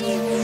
you.